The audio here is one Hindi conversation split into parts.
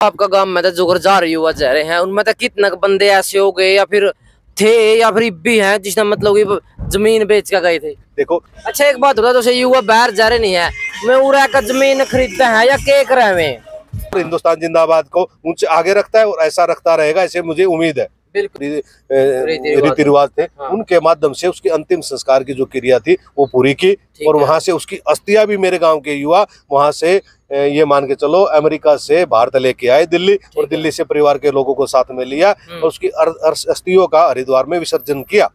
आपका गाँव में तो जा रही हुआ जा रहे हैं। उनमें तो कितने बंदे ऐसे हो गए या फिर थे या फिर भी हैं जिसने मतलब की ज़मीन बेच कर गए थे? देखो। अच्छा एक बात होता है जैसे युवा बाहर जा रहे नहीं है मैं उरा का ज़मीन खरीदते हैं या के करे हिंदुस्तान जिंदाबाद को ऊँचे आगे रखता है और ऐसा रखता रहेगा ऐसे मुझे उम्मीद है। बिल्कुल। रि- अ, रीति-रिवाज। थे। हाँ। उनके माध्यम से उसकी अंतिम संस्कार की जो क्रिया थी वो पूरी की और। वहाँ से उसकी अस्थियाँ भी मेरे गाँव के युवा वहाँ से ये मान के चलो अमेरिका से भारत लेके आए दिल्ली और दिल्ली से परिवार के लोगों को साथ में लिया हम्म। और उसकी अस्थियों का हरिद्वार में विसर्जन किया।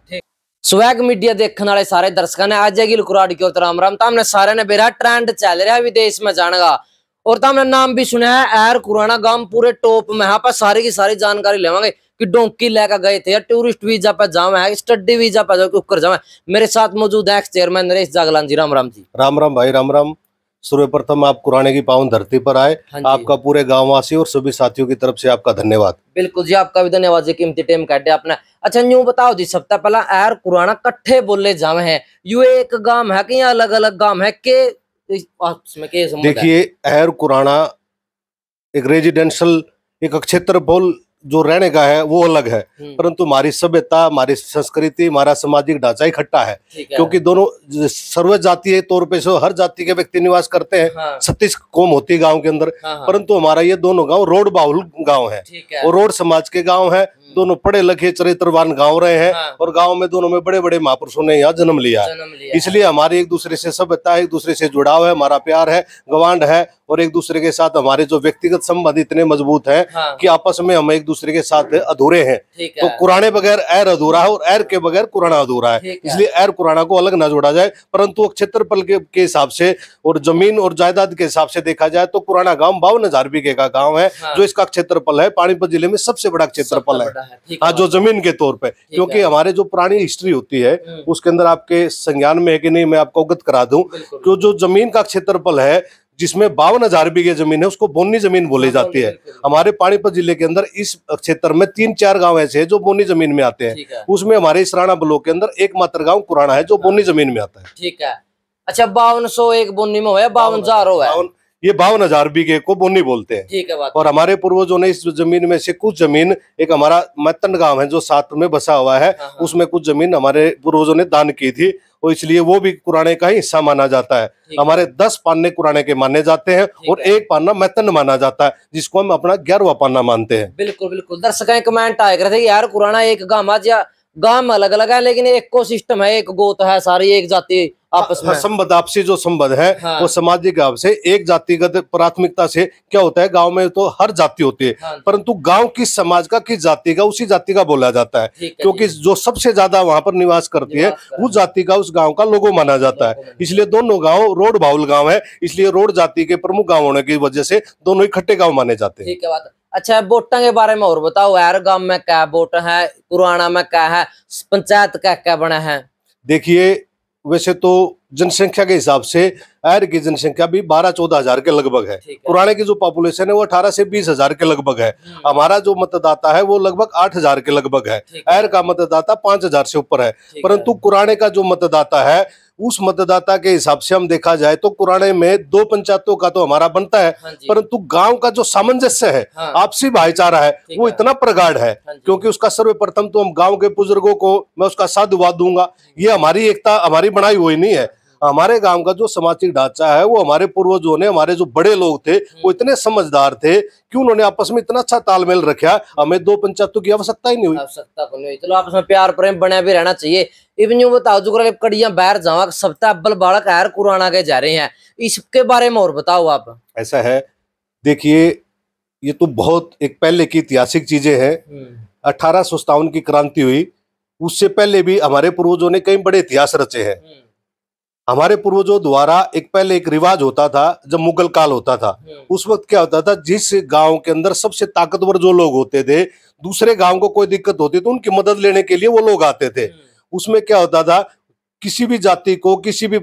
स्वैग मीडिया देखने वाले सारे दर्शकों ने आज गिल कुराड़ी की ओर राम राम तामने सारे ने बेरा ट्रेंड चल रहा है विदेश में जाने का। और तामने नाम भी सुना है एर कुराना गाँव पूरे टॉप में यहाँ पर सारी की सारी जानकारी लेवांगे। कि डोंकी लेकर गए थे या टूरिस्ट वीज़ा पर जावे है स्टडी वीज़ा पर जाओ जाकर जावे मेरे साथ मौजूद है चेयरमैन नरेश जागलान जी राम राम जी। राम राम भाई राम राम। सर्वप्रथम आप कुराने की पावन धरती पर आए। हाँ आपका पूरे गांववासी और सभी साथियों की तरफ़ से आपका धन्यवाद। बिल्कुल जी आपका भी धन्यवाद जी कीमती टाइम काटे आपने। अच्छा यूँ बताओ जी सबसे पहला एर कुराना कट्ठे बोले जावे हैं। यू एक गाँव है कि अलग अलग गाँव है? के? देखिए अहर कुराना एक रेजिडेंशियल एक क्षेत्रफल जो रहने का है वो अलग है। हम्म, परंतु हमारी सभ्यता हमारी संस्कृति हमारा सामाजिक ढांचा इकट्ठा है। है। क्योंकि दोनों सर्व जातीय तौर पे से हर जाति के व्यक्ति निवास करते हैं। हाँ, छत्तीस कौम होती है गाँव के अंदर। हाँ, हाँ, परंतु हमारा ये दोनों गाँव रोड बाहुल गाँव है। और रोड समाज के गाँव है। दोनों पढ़े लिखे चरित्रवान गाँव रहे हैं। हाँ, और गाँव में दोनों में बड़े बड़े महापुरुषों ने यहाँ जन्म लिया इसलिए हमारी एक दूसरे से सभ्यता एक दूसरे से जुड़ाव है। हमारा प्यार है गवांड है। और एक दूसरे के साथ हमारे जो व्यक्तिगत संबंध इतने मज़बूत हैं हाँ, कि आपस में हम एक दूसरे के साथ अधूरे हैं। तो है। कुराने बगैर एर अधूरा है और एर के बगैर कुराना अधूरा है। इसलिए एर कुराना को अलग ना जोड़ा जाए परंतु क्षेत्रफल के के हिसाब से और ज़मीन और जायदाद के हिसाब से देखा जाए तो पुराना गाँव बावन हज़ार बीघे का गाँव है हाँ। जो इसका क्षेत्रफल है। पानीपत ज़िले में सबसे बड़ा क्षेत्रफल है। है, जो ज़मीन के तौर पर क्योंकि हमारे जो पुरानी हिस्ट्री होती है हम्म, उसके अंदर आपके संज्ञान में है कि नहीं मैं आपको अवगत करा दूँ तो जो ज़मीन का क्षेत्रफल है जिसमें बावन हज़ार बीघे ज़मीन है उसको बोनी ज़मीन बोली हाँ, जाती है। हमारे पानीपत ज़िले के अंदर इस क्षेत्र में तीन चार गाँव ऐसे हैं जो बोनी ज़मीन में आते हैं। है। उसमें हमारे इसराना ब्लॉक के अंदर एकमात्र गाँव पुराना है जो बोनी ज़मीन में आता है। ठीक है। अच्छा बावन सौ एक बोनी में हो बावन हज़ार। है ये बावन हज़ार बीघे को बोनी बोलते हैं। ठीक है बात और हमारे पूर्वजों ने इस ज़मीन में से कुछ ज़मीन एक हमारा मैतन गाँव है जो साथ में बसा हुआ है हाँ, हाँ। उसमें कुछ ज़मीन हमारे पूर्वजों ने दान की थी और इसलिए वो भी कुराने का ही हिस्सा माना जाता है। हमारे दस पान्ने कुराने के माने जाते हैं और। एक पान्ना मैतन माना जाता है जिसको हम अपना ग्यारहवा पान्ना मानते हैं। बिल्कुल बिल्कुल। दर्शक कमेंट आए थे यार कुराना एक गाँव गाँव अलग अलग है लेकिन एक को सिस्टम है एक गोत है सारी एक जाति। आपस में। संबंध आपसी जो संबंध है हाँ। वो सामाजिक भाव से एक जातिगत प्राथमिकता से क्या होता है गाँव में तो हर जाति होती है हाँ, परंतु गाँव किस समाज का किस जाति का उसी जाति का बोला जाता है क्योंकि जो सबसे ज़्यादा वहाँ पर निवास करती है उस जाति का उस गाँव का लोगो माना जाता है। इसलिए दोनों गाँव रोड बाउल गाँव है इसलिए रोड जाति के प्रमुख गाँव होने की वजह से दोनों इकट्ठे गाँव माने जाते हैं। है अच्छा वोटा के बारे में और बताओ यार गाँव में क्या वोट है पुराना में क्या है पंचायत का क्या बना है? देखिए वैसे तो जनसंख्या के हिसाब से एर की जनसंख्या भी बारह चौदह हज़ार के लगभग है। पुराने की जो पॉपुलेशन है वो अठारह से बीस हज़ार के लगभग है। हम्म, हमारा जो मतदाता है वो लगभग आठ हज़ार के लगभग है। एर का मतदाता पाँच हज़ार से ऊपर है। परंतु पुराने का जो मतदाता है उस मतदाता के हिसाब से हम देखा जाए तो पुराने में दो पंचायतों का तो हमारा बनता है। हाँ परंतु गाँव का जो सामंजस्य है हाँ, आपसी भाईचारा है वो इतना प्रगाढ़ है हाँ क्योंकि उसका सर्वप्रथम तो हम गाँव के बुज़ुर्गों को मैं उसका साधुवाद दूँगा। ये हमारी एकता हमारी बनाई हुई नहीं है। हमारे गाँव का जो सामाजिक ढांचा है वो हमारे पूर्वजों ने हमारे जो बड़े लोग थे वो इतने समझदार थे कि उन्होंने आपस में इतना अच्छा तालमेल रखा हमें दो पंचायतों की आवश्यकता ही नहीं हुई। आवश्यकता को नहीं चलो आपस में प्यार प्रेम बना भी रहना चाहिए। इवन यूँ बताओ जो कड़िया बाहर जावा सबता अब्बल बालक यार कुराना के जा रहे हैं। इसके बारे में और बताओ आप। ऐसा है देखिए ये तो बहुत एक पहले की ऐतिहासिक चीज़ें हैं। अठारह की क्रांति हुई उससे पहले भी हमारे पूर्वजों ने कई बड़े इतिहास रचे हैं। हमारे पूर्वजों द्वारा एक पहले एक रिवाज होता था जब मुगल काल होता था। उस वक्त क्या होता था जिस गाँव के अंदर सबसे ताकतवर जो लोग होते थे दूसरे गाँव को कोई दिक्कत होती तो उनकी मदद लेने के लिए वो लोग आते थे। उसमें क्या होता था किसी भी जाति को किसी भी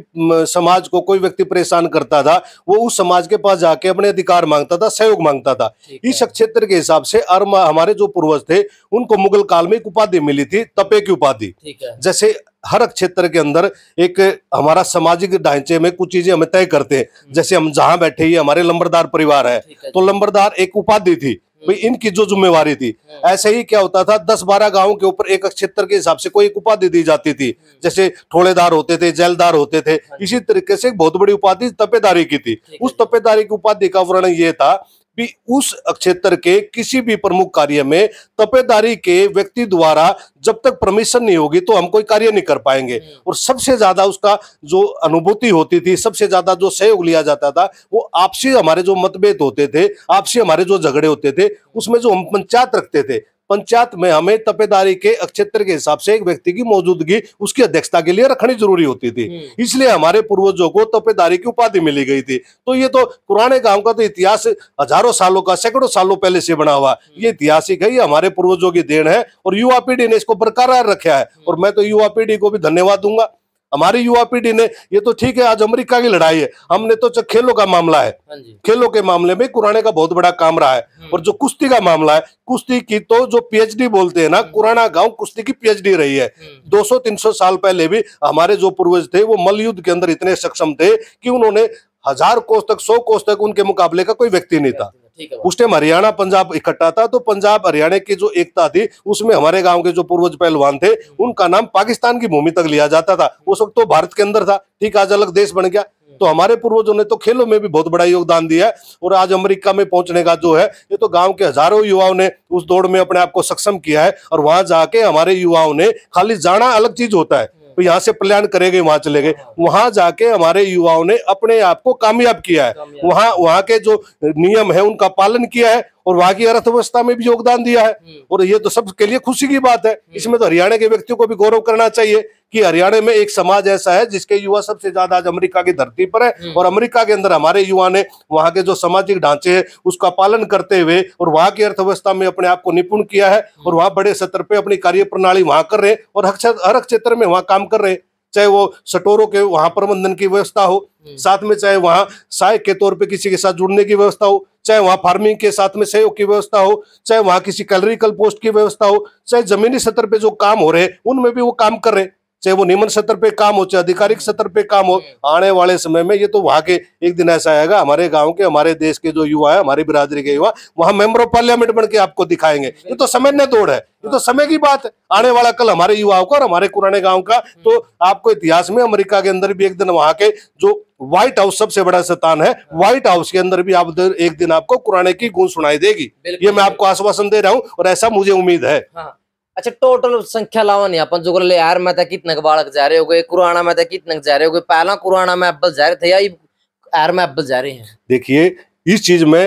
समाज को कोई व्यक्ति परेशान करता था वो उस समाज के पास जाके अपने अधिकार माँगता था सहयोग माँगता था। इस क्षेत्र के हिसाब से हमारे जो पूर्वज थे उनको मुगल काल में एक उपाधि मिली थी तपे की उपाधि। जैसे हर क्षेत्र के अंदर एक हमारा सामाजिक ढांचे में कुछ चीज़ें हमें तय करते हैं। जैसे हम जहाँ बैठे ये हमारे लंबरदार परिवार है तो लंबरदार एक उपाधि थी भाई इनकी जो जिम्मेवारी थी। हम्म। ऐसे ही क्या होता था दस बारह गाँवों के ऊपर एक क्षेत्र के हिसाब से कोई एक उपाधि दी जाती थी। जैसे ठोड़ेदार होते थे जेलदार होते थे इसी तरीके से एक बहुत बड़ी उपाधि तपेदारी की थी। उस तपेदारी की उपाधि का वर्णन ये था कि उस क्षेत्र के किसी भी प्रमुख कार्य में तपेदारी के व्यक्ति द्वारा जब तक परमिशन नहीं होगी तो हम कोई कार्य नहीं कर पाएँगे हम्म। और सबसे ज़्यादा उसका जो अनुभूति होती थी सबसे ज़्यादा जो सहयोग लिया जाता था वो आपसी हमारे जो मतभेद होते थे आपसी हमारे जो झगड़े होते थे उसमें जो हम पंचायत रखते थे पंचायत में हमें तपेदारी के क्षेत्र के हिसाब से एक व्यक्ति की मौजूदगी उसकी अध्यक्षता के लिए रखनी ज़रूरी होती थी। हम्म। इसलिए हमारे पूर्वजों को तपेदारी की उपाधि मिली गई थी। तो ये तो पुराने गाँव का तो इतिहास हज़ारों सालों का सैकड़ों सालों पहले से बना हुआ। ये ऐतिहासिक है ये हमारे पूर्वजों की देन है और युवा पीढ़ी ने इसको बरकरार रखा है। और मैं तो युवा पीढ़ी को भी धन्यवाद दूँगा। हमारी युवा पीढ़ी ने ये तो ठीक है आज अमेरिका की लड़ाई है। हमने तो खेलों का मामला है। हाँ खेलों के मामले में कुराने का बहुत बड़ा काम रहा है। और जो कुश्ती का मामला है कुश्ती की तो जो पीएचडी बोलते हैं ना कुराना गाँव कुश्ती की पीएचडी रही है। हम्म। 200-300 साल पहले भी हमारे जो पूर्वज थे वो मल्ल युद्ध के अंदर इतने सक्षम थे कि उन्होंने हज़ार कोष तक सौ कोष तक उनके मुकाबले का कोई व्यक्ति नहीं था। उस टाइम हरियाणा, पंजाब इकट्ठा था तो पंजाब, हरियाणा की जो एकता थी, उसमें हमारे गाँव के जो पूर्वज पहलवान थे, उनका नाम पाकिस्तान की भूमि तक लिया जाता था। उस वक्त तो भारत के अंदर था। ठीक आज अलग देश बन गया। तो हमारे पूर्वजों ने तो खेलों में भी बहुत बड़ा योगदान दिया है और आज अमेरिका में पहुँचने का जो है, ये तो गाँव के हज़ारों युवाओं ने उस दौड़ में अपने आप को सक्षम किया है और वहाँ जाके हमारे युवाओं ने खाली जाना अलग चीज़ होता है। तो यहाँ से प्लान करेंगे वहाँ चले गए। वहाँ जाके हमारे युवाओं ने अपने आप को कामयाब किया है। वहाँ वहाँ वहाँ के जो नियम है उनका पालन किया है। और वहाँ की अर्थव्यवस्था में भी योगदान दिया है। हम्म। और ये तो सबके लिए खुशी की बात है। इसमें तो हरियाणा के व्यक्तियों को भी गौरव करना चाहिए कि हरियाणा में एक समाज ऐसा है जिसके युवा सबसे ज़्यादा आज अमेरिका की धरती पर है हम्म। और अमेरिका के अंदर हमारे युवा ने वहाँ के जो सामाजिक ढांचे है उसका पालन करते हुए और वहाँ की अर्थव्यवस्था में अपने आप को निपुण किया है और वहाँ बड़े स्तर पे अपनी कार्य प्रणाली वहाँ कर रहे हैं और हर क्षेत्र- में वहाँ काम कर रहे हैं। चाहे वो सटोरों के वहाँ प्रबंधन की व्यवस्था हो साथ में चाहे वहाँ सहायक के तौर पे किसी के साथ जुड़ने की व्यवस्था हो चाहे वहाँ फ़ार्मिंग के साथ में सहयोग की व्यवस्था हो, चाहे वहाँ किसी कैलरिकल पोस्ट की व्यवस्था हो, चाहे जमीनी स्तर पे जो काम हो रहे हैं, उनमें भी वो काम कर रहे हैं। चाहे वो नियमन स्तर पे काम हो चाहे आधिकारिक स्तर पे काम हो आने वाले समय में ये तो वहाँ के एक दिन ऐसा आएगा हमारे गाँव के हमारे देश के जो युवा है हमारी बिरादरी के युवा वहाँ मेंबर ऑफ़ पार्लियामेंट बन के आपको दिखाएँगे। ये तो समय ने दौड़ है ये तो समय की बात है। आने वाला कल हमारे युवाओं का और हमारे पुराने गाँव का तो आपको इतिहास में अमेरिका के अंदर भी एक दिन वहाँ के जो व्हाइट हाउस सबसे बड़ा स्थान है व्हाइट हाउस के अंदर भी आप एक दिन आपको पुराने की गूंज सुनाई देगी। ये मैं आपको आश्वासन दे रहा हूँ और ऐसा मुझे उम्मीद है। हाँ। अच्छा टोटल संख्या लावा नहीं अपन जो ले यार मैं कितने के बालक जा रहे हो गए कुराना में कितने के जा रहे हो गए पहला कुराना में अब्बल जा रहे थे या यार में अब्बल जा रहे हैं देखिए इस चीज़ में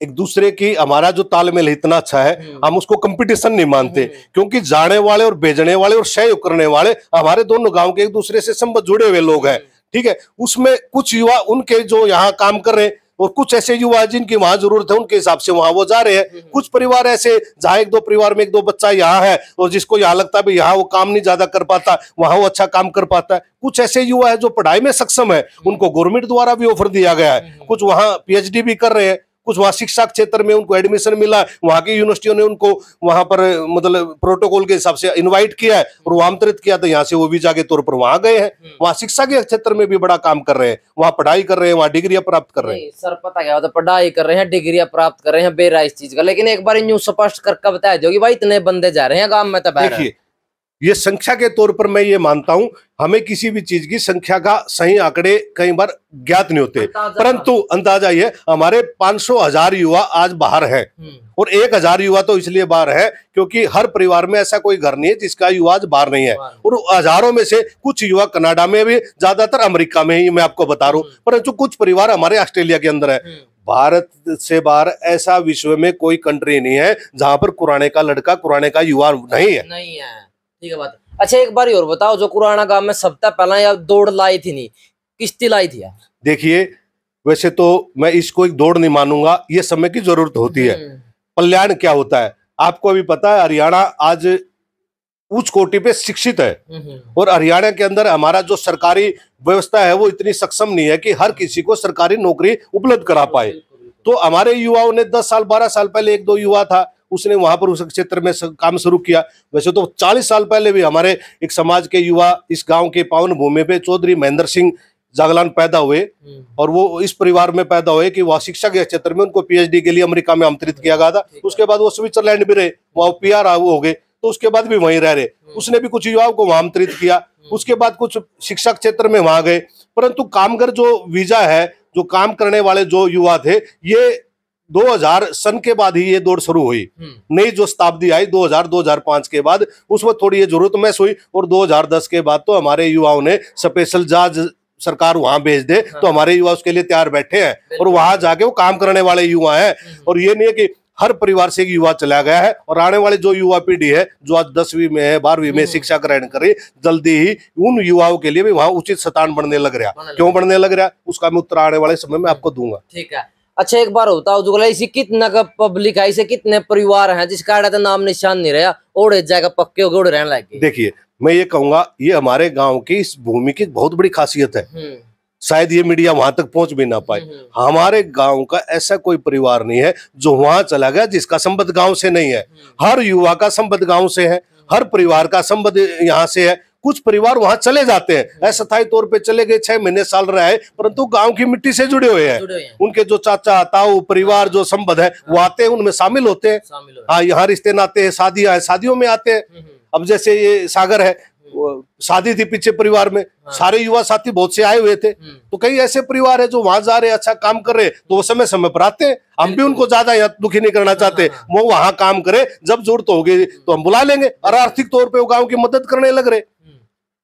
एक दूसरे की हमारा जो तालमेल इतना अच्छा है हम्म। हम उसको कंपटीशन नहीं मानते हम्म। क्योंकि जाने वाले और भेजने वाले और सहयोग करने वाले हमारे दोनों गाँव के एक दूसरे से संबंध जुड़े हुए लोग हैं ठीक है उसमें कुछ युवा उनके जो यहाँ काम कर रहे हैं और कुछ ऐसे युवा है जिनकी वहाँ ज़रूरत है उनके हिसाब से वहाँ वो जा रहे हैं। कुछ परिवार ऐसे जहाँ एक दो परिवार में एक दो बच्चा यहाँ है और जिसको यहाँ लगता है यहाँ वो काम नहीं ज़्यादा कर पाता वहाँ वो अच्छा काम कर पाता है। कुछ ऐसे युवा है जो पढ़ाई में सक्षम है उनको गवर्नमेंट द्वारा भी ऑफ़र दिया गया है। कुछ वहाँ पीएचडी भी कर रहे हैं कुछ वहाँ शिक्षा क्षेत्र में उनको एडमिशन मिला वहाँ की यूनिवर्सिटियों ने उनको वहाँ पर मतलब प्रोटोकॉल के हिसाब से इन्वाइट किया है और वो आमंत्रित किया तो यहाँ से वो वीज़ा के तौर पर वहाँ गए हैं। वहाँ शिक्षा के क्षेत्र में भी बड़ा काम कर रहे हैं। वहाँ पढ़ाई कर रहे हैं वहाँ डिग्रियाँ प्राप्त कर रहे हैं। सर पता क्या होता है, पढ़ाई कर रहे हैं डिग्रियाँ प्राप्त कर रहे हैं बेरा इस चीज़ का। लेकिन एक बार यूँ स्पष्ट करके बताया कि भाई इतने बंदे जा रहे हैं गाँव में तो देखिए ये संख्या के तौर पर मैं ये मानता हूँ हमें किसी भी चीज़ की संख्या का सही आंकड़े कई बार ज्ञात नहीं होते। परंतु अंदाज़ा ये हमारे 500 हज़ार युवा आज बाहर हैं। हम्म, और एक हज़ार युवा तो इसलिए बाहर है क्योंकि हर परिवार में ऐसा कोई घर नहीं है जिसका युवा आज बाहर नहीं है। और हज़ारों में से कुछ युवा कनाडा में भी ज़्यादातर अमेरिका में ही मैं आपको बता रहा हूँ। परंतु कुछ परिवार हमारे ऑस्ट्रेलिया के अंदर है। हम्म, भारत से बाहर ऐसा विश्व में कोई कंट्री नहीं है जहाँ पर कुराने का लड़का कुराने का युवा नहीं है। नहीं है। ठीक है बात। अच्छा एक बार और बताओ जो पुराना गाँव में सबसे पहला या दौड़ लाई थी नहीं किश्ती लाई थी यार? देखिए वैसे तो मैं इसको एक दौड़ नहीं मानूँगा ये समय की ज़रूरत होती है। हम्म, कल्याण क्या होता है? आपको अभी पता है हरियाणा आज उच्च कोटि पे शिक्षित है। हम्म, और हरियाणा के अंदर हमारा जो सरकारी व्यवस्था है वो इतनी सक्षम नहीं है कि हर किसी को सरकारी नौकरी उपलब्ध करा पाए। तो हमारे युवाओं ने 10 साल 12 साल पहले एक दो युवा था उसने वहाँ पर उस क्षेत्र में काम शुरू किया। वैसे तो चालीस साल पहले भी हमारे एक समाज के युवा इस गाँव के पावन भूमि पे चौधरी महेंद्र सिंह जागलान पैदा हुए हम्म, और वो इस परिवार में पैदा हुए कि वह शिक्षा के क्षेत्र में उनको पीएचडी के लिए अमेरिका में आमंत्रित किया गया था। उसके बाद वो स्विट्जरलैंड भी रहे वहाँ पीआर हो गए तो उसके बाद भी वहीं रह रहे। उसने भी कुछ युवाओं को वहाँ आमंत्रित किया। उसके बाद कुछ शिक्षा क्षेत्र में वहाँ गए। परंतु कामगर जो वीज़ा है जो काम करने वाले जो युवा थे ये 2000 सन के बाद ही ये दौड़ शुरू हुई। हम्म, नई जो शताब्दी आई 2000 2005 के बाद उसमें थोड़ी ये ज़रूरत महसूस हुई और 2010 के बाद तो हमारे युवाओं ने स्पेशल जहाज़ सरकार वहाँ भेज दे हाँ। तो हमारे युवा उसके लिए तैयार बैठे हैं और वहाँ जाके वो काम करने वाले युवा हैं। और ये नहीं है कि हर परिवार से एक युवा चला गया है और आने वाले जो युवा पीढ़ी है जो आज दसवीं में है बारहवीं में हम्म। शिक्षा ग्रहण कर जल्दी ही उन युवाओं के लिए भी वहाँ उचित स्थान बनने लग रहा क्यों बनने लग रहा उसका मैं उत्तर आने वाले समय में आपको दूँगा। ठीक है। अच्छा एक बार बताओ जो इसी कितना का पब्लिक है इसे कितने परिवार हैं जिसका आड़ा तो नाम निशान नहीं रहा ओढ़े जाएगा पक्के हो गए ओढ़े रहने लगे। देखिए मैं ये कहूँगा ये हमारे गाँव की इस भूमि की बहुत बड़ी खासियत है। हम्म, शायद ये मीडिया वहाँ तक पहुँच भी ना पाए। हम्म, हमारे गाँव का ऐसा कोई परिवार नहीं है जो वहाँ चला गया जिसका संबंध गाँव से नहीं है। हम्म, हर युवा का संबंध गाँव से है हर परिवार का संबंध यहाँ से है। कुछ परिवार वहाँ चले जाते हैं। अस्थायी तौर पे चले गए छह महीने साल रहे हैं परंतु गाँव की मिट्टी से जुड़े हुए हैं। हैं। उनके जो चाचा ताऊ परिवार जो संबंध है वो आते हैं उनमें शामिल होते हैं। हाँ यहाँ रिश्ते नाते हैं शादियाँ हैं शादियों में आते हैं। हम्म, हम्म, अब जैसे ये सागर है शादी थी पीछे परिवार में। सारे युवा साथी बहुत से आए हुए थे। हम्म, तो कई ऐसे परिवार है जो वहाँ जा रहे हैं अच्छा काम कर रहे तो वो समय समय पर आते हैं। हम भी उनको ज़्यादा यहाँ दुखी नहीं करना चाहते। हाँ, वो वहाँ काम करे जब ज़रूरत होगी तो हम बुला लेंगे और आर्थिक तौर पर वो गाँव की मदद करने लग रहे। हम्म।